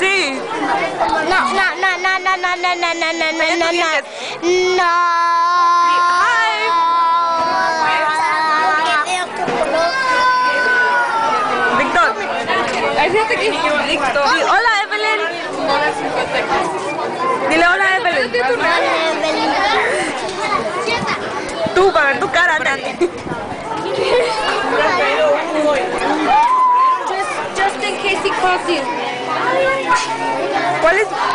no, no, no, no, no, no, no. No. Víctor. Ay, fíjate que Víctor. Hola, Evelyn. Dile hola, Evelyn. Tú, para ver tu cara, Nati. Just, just in case he calls you. ¿Cuál es?